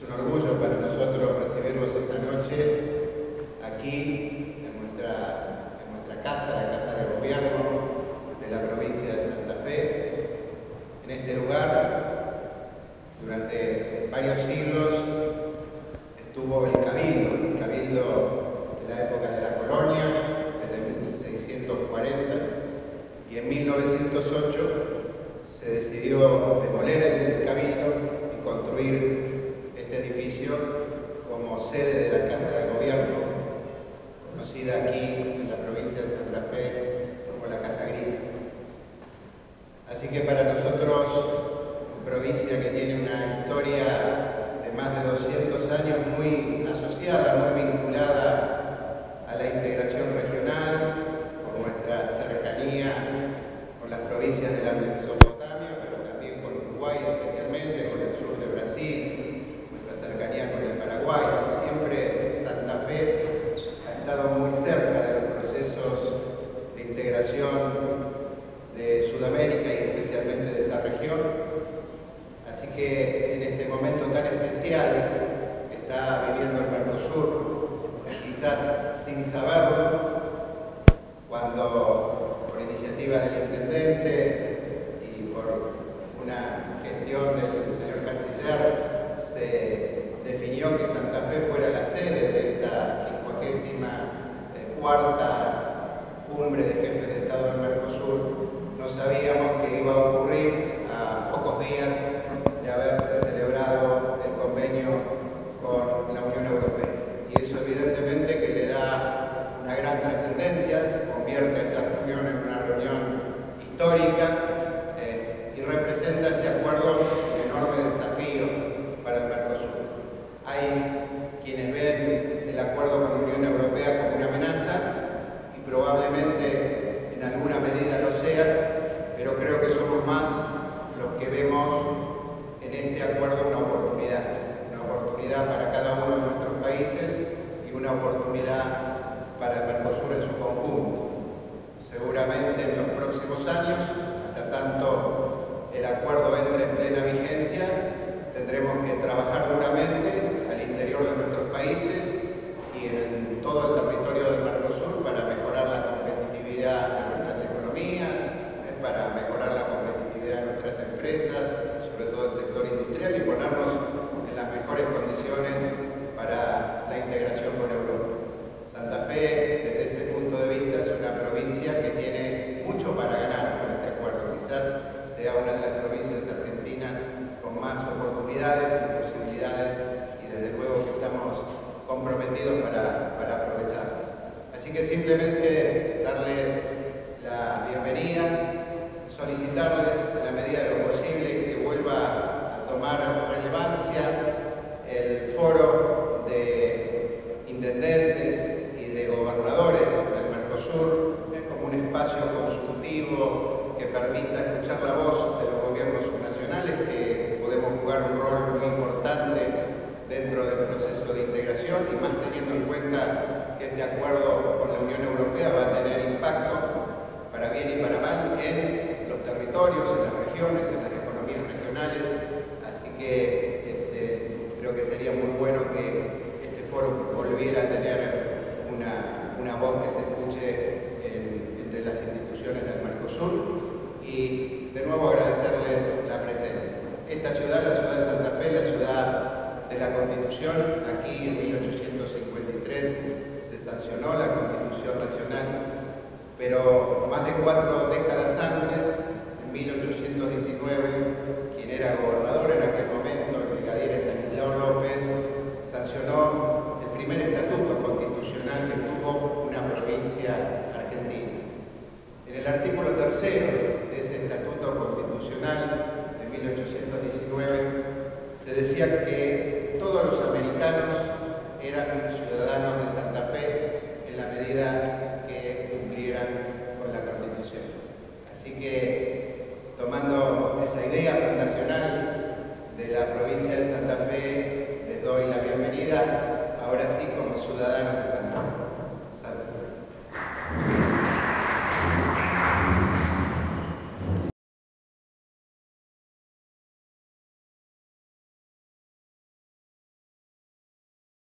Es un orgullo para nosotros recibirlos esta noche aquí en nuestra, casa, la Casa de Gobierno de la provincia de Santa Fe. En este lugar, durante varios siglos, estuvo el Cabildo, el Cabildo de la época de la colonia, desde 1640, y en 1908 se decidió demoler el Cabildo y construir como sede de la Casa de Gobierno, conocida aquí en la provincia de Santa Fe como la Casa Gris. Así que para nosotros, provincia que tiene una historia de más de 200 años muy asociada, muy vinculada a la integración regional, con nuestra cercanía con las provincias de la Mesopotamia, pero también con Uruguay especialmente, con el sur de Brasil, con el Paraguay. Siempre Santa Fe ha estado muy cerca de los procesos de integración de Sudamérica y especialmente de esta región. Así que en este momento tan especial que está viviendo el Mercosur, quizás sin saberlo, cuando por iniciativa del intendente y por una gestión del señor canciller se definió que Santa Fe fuera la sede de esta 54 cuarta cumbre de jefes de Estado del Mercosur. No sabíamos que iba a ocurrir a pocos días de haberse celebrado el convenio con la Unión Europea. Y eso evidentemente que le da una gran trascendencia, convierte esta reunión en una reunión histórica eh, y representa ese acuerdo un enorme desafío para el Mercosur. Hay quienes ven el acuerdo con la Unión Europea como una amenaza y probablemente en alguna medida lo sea, pero creo que somos más los que vemos acuerdo una oportunidad, una oportunidad para cada uno de nuestros países y una oportunidad para el Mercosur en su conjunto. Seguramente en los próximos años, hasta tanto el acuerdo entre en plena vigencia, tendremos que trabajar duramente al interior de nuestros países y en todo el territorio del Mercosur para mejorar la competitividad de nuestras economías, eh, para mejorar la competitividad de nuestras empresas, sobre todo el sector industrial y ponernos en las mejores condiciones para la integración con Europa. Santa Fe, desde ese punto de vista, es una provincia que tiene mucho para ganar con este acuerdo. Quizás sea una de las provincias argentinas más oportunidades y posibilidades y desde luego que estamos comprometidos para, para aprovecharlas. Así que simplemente darles la bienvenida, solicitarles en la medida de lo posible que vuelva a tomar relevancia el foro de intendentes y de gobernadores del Mercosur como un espacio consultivo que permita escuchar la voz de los gobiernos nacionales que podemos jugar un rol muy importante dentro del proceso de integración y más teniendo en cuenta que este acuerdo con la Unión Europea va a tener impacto para bien y para mal en los territorios, en las regiones, en las economías regionales, así que este, creo que sería muy bueno que este foro volviera a tener una, una voz que se escuche entre las instituciones del Mercosur y de nuevo agradecerles la presencia. Esta ciudad, la ciudad de Santa Fe, la ciudad de la Constitución, aquí en 1853 se sancionó la Constitución Nacional, pero más de cuatro